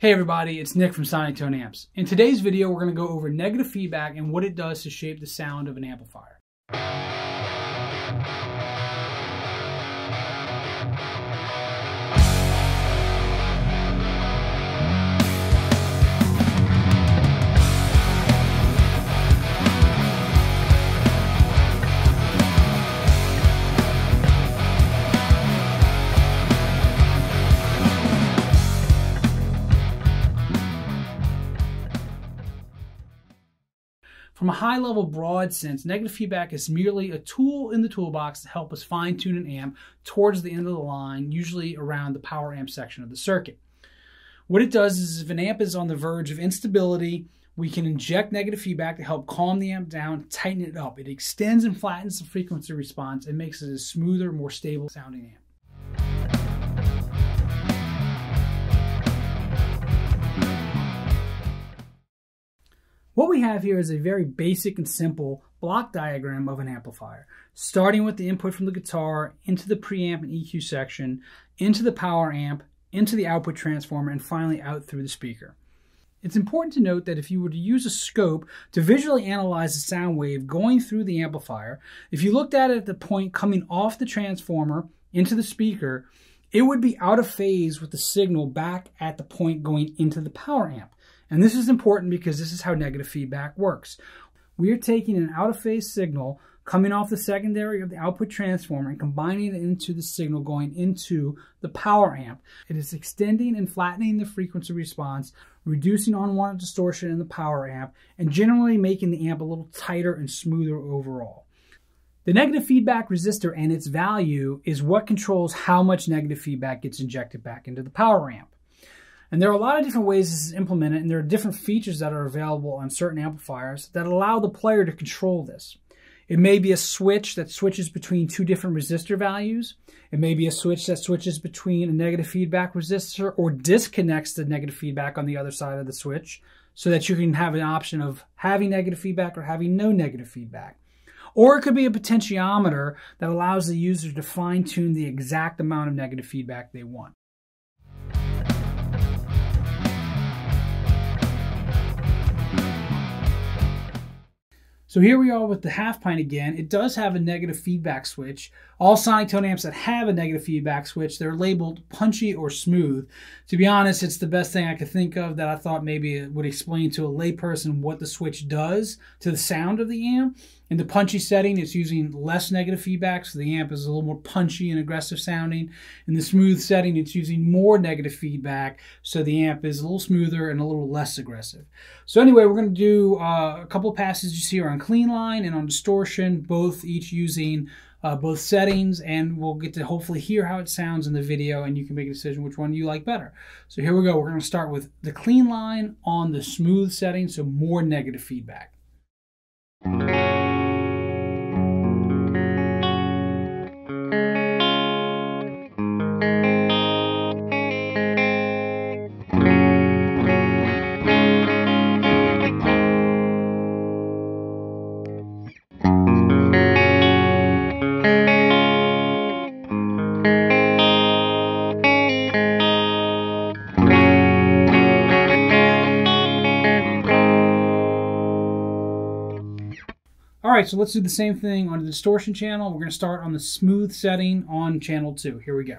Hey everybody, it's Nick from SonicTone Amps. In today's video, we're going to go over negative feedback and what it does to shape the sound of an amplifier. From a high level, broad sense, negative feedback is merely a tool in the toolbox to help us fine tune an amp towards the end of the line, usually around the power amp section of the circuit. What it does is if an amp is on the verge of instability, we can inject negative feedback to help calm the amp down, tighten it up. It extends and flattens the frequency response and makes it a smoother, more stable sounding amp. What we have here is a very basic and simple block diagram of an amplifier, starting with the input from the guitar into the preamp and EQ section, into the power amp, into the output transformer, and finally out through the speaker. It's important to note that if you were to use a scope to visually analyze the sound wave going through the amplifier, if you looked at it at the point coming off the transformer into the speaker, it would be out of phase with the signal back at the point going into the power amp. And this is important because this is how negative feedback works. We are taking an out of phase signal coming off the secondary of the output transformer and combining it into the signal going into the power amp. It is extending and flattening the frequency response, reducing unwanted distortion in the power amp, and generally making the amp a little tighter and smoother overall. The negative feedback resistor and its value is what controls how much negative feedback gets injected back into the power amp. And there are a lot of different ways this is implemented, and there are different features that are available on certain amplifiers that allow the player to control this. It may be a switch that switches between two different resistor values. It may be a switch that switches between a negative feedback resistor or disconnects the negative feedback on the other side of the switch so that you can have an option of having negative feedback or having no negative feedback. Or it could be a potentiometer that allows the user to fine tune the exact amount of negative feedback they want. So here we are with the half pint again. It does have a negative feedback switch. All SonicTone amps that have a negative feedback switch, they're labeled punchy or smooth. To be honest, it's the best thing I could think of that I thought maybe it would explain to a layperson what the switch does to the sound of the amp. In the punchy setting, it's using less negative feedback, so the amp is a little more punchy and aggressive sounding. In the smooth setting, it's using more negative feedback, so the amp is a little smoother and a little less aggressive. So anyway, we're going to do uh, a couple passes. passages here on clean line and on distortion, both each using uh, both settings, and we'll get to hopefully hear how it sounds in the video, and you can make a decision which one you like better. So here we go. We're going to start with the clean line on the smooth setting, so more negative feedback. Right, so let's do the same thing on the distortion channel. We're going to start on the smooth setting on channel 2. Here we go.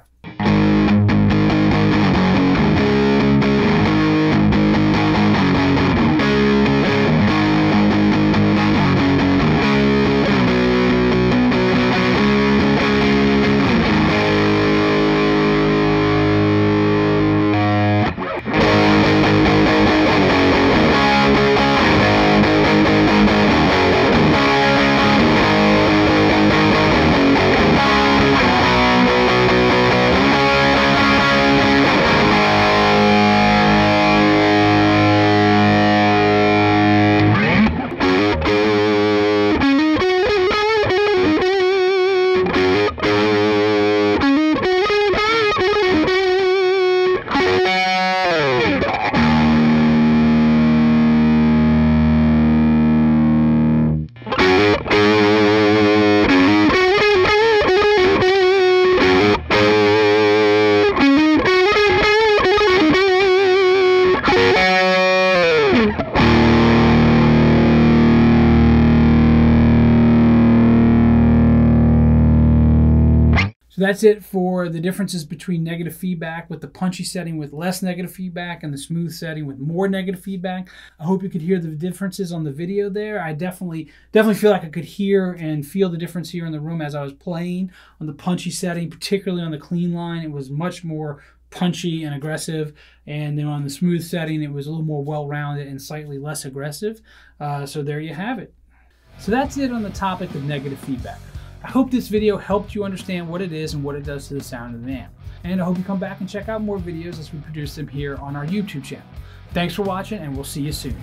That's it for the differences between negative feedback with the punchy setting with less negative feedback and the smooth setting with more negative feedback. I hope you could hear the differences on the video there. I definitely definitely feel like I could hear and feel the difference here in the room as I was playing on the punchy setting, particularly on the clean line. It was much more punchy and aggressive. And then on the smooth setting, it was a little more well-rounded and slightly less aggressive. Uh, so there you have it. So that's it on the topic of negative feedback. I hope this video helped you understand what it is and what it does to the sound of the amp. And I hope you come back and check out more videos as we produce them here on our YouTube channel. Thanks for watching and we'll see you soon.